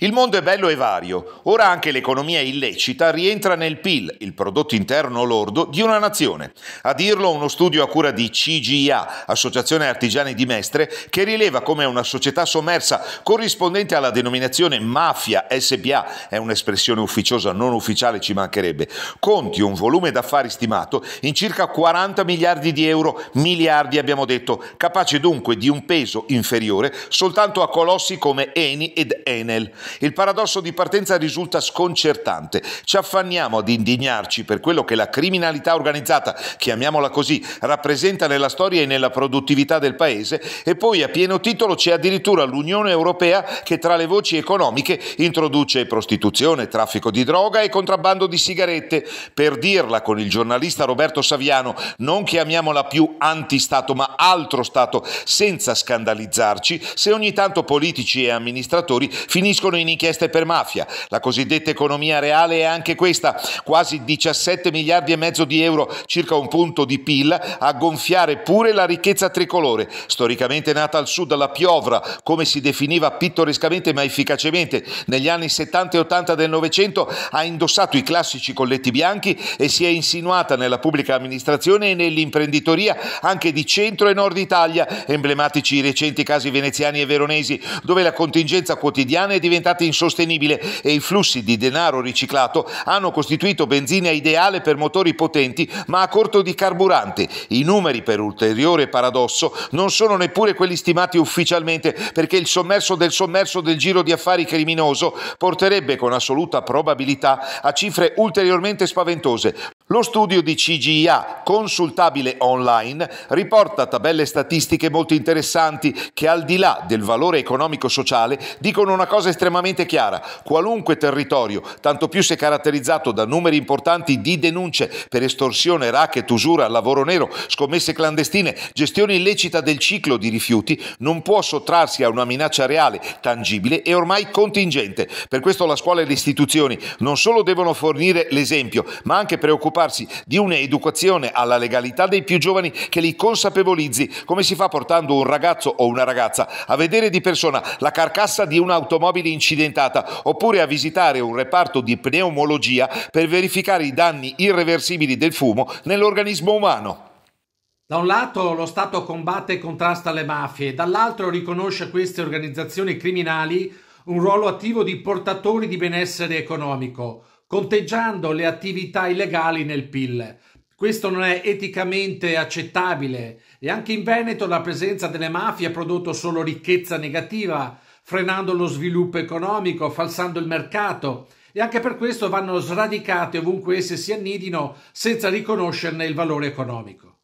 Il mondo è bello e vario. Ora anche l'economia illecita rientra nel PIL, il prodotto interno lordo di una nazione. A dirlo uno studio a cura di CGIA, Associazione Artigiani di Mestre, che rileva come una società sommersa corrispondente alla denominazione mafia SPA, è un'espressione ufficiosa, non ufficiale ci mancherebbe, conti un volume d'affari stimato in circa 40 miliardi di euro, miliardi abbiamo detto, capace dunque di un peso inferiore soltanto a colossi come Eni ed Enel. Il paradosso di partenza risulta sconcertante. Ci affanniamo ad indignarci per quello che la criminalità organizzata, chiamiamola così, rappresenta nella storia e nella produttività del paese e poi a pieno titolo c'è addirittura l'Unione Europea che tra le voci economiche introduce prostituzione, traffico di droga e contrabbando di sigarette. Per dirla con il giornalista Roberto Saviano, non chiamiamola più anti-Stato ma altro Stato senza scandalizzarci se ogni tanto politici e amministratori finiscono in inchieste per mafia. La cosiddetta economia reale è anche questa, quasi 17 miliardi e mezzo di euro, circa un punto di PIL, a gonfiare pure la ricchezza tricolore, storicamente nata al sud la piovra, come si definiva pittorescamente ma efficacemente negli anni 70 e 80 del Novecento, ha indossato i classici colletti bianchi e si è insinuata nella pubblica amministrazione e nell'imprenditoria anche di centro e nord Italia, emblematici i recenti casi veneziani e veronesi, dove la contingenza quotidiana è diventata diventata insostenibile e i flussi di denaro riciclato hanno costituito benzina ideale per motori potenti ma a corto di carburante. I numeri, per ulteriore paradosso, non sono neppure quelli stimati ufficialmente perché il sommerso del sommerso del giro di affari criminoso porterebbe con assoluta probabilità a cifre ulteriormente spaventose. Lo studio di CGIA, consultabile online, riporta tabelle statistiche molto interessanti che al di là del valore economico-sociale dicono una cosa estremamente chiara. Qualunque territorio, tanto più se caratterizzato da numeri importanti di denunce per estorsione, racket, usura, lavoro nero, scommesse clandestine, gestione illecita del ciclo di rifiuti, non può sottrarsi a una minaccia reale, tangibile e ormai contingente. Per questo la scuola e le istituzioni non solo devono fornire l'esempio, ma anche preoccuparsi occuparsi di un'educazione alla legalità dei più giovani che li consapevolizzi come si fa portando un ragazzo o una ragazza a vedere di persona la carcassa di un'automobile incidentata oppure a visitare un reparto di pneumologia per verificare i danni irreversibili del fumo nell'organismo umano. Da un lato lo Stato combatte e contrasta le mafie, dall'altro riconosce a queste organizzazioni criminali un ruolo attivo di portatori di benessere economico, conteggiando le attività illegali nel PIL. Questo non è eticamente accettabile e anche in Veneto la presenza delle mafie ha prodotto solo ricchezza negativa, frenando lo sviluppo economico, falsando il mercato e anche per questo vanno sradicate ovunque esse si annidino senza riconoscerne il valore economico.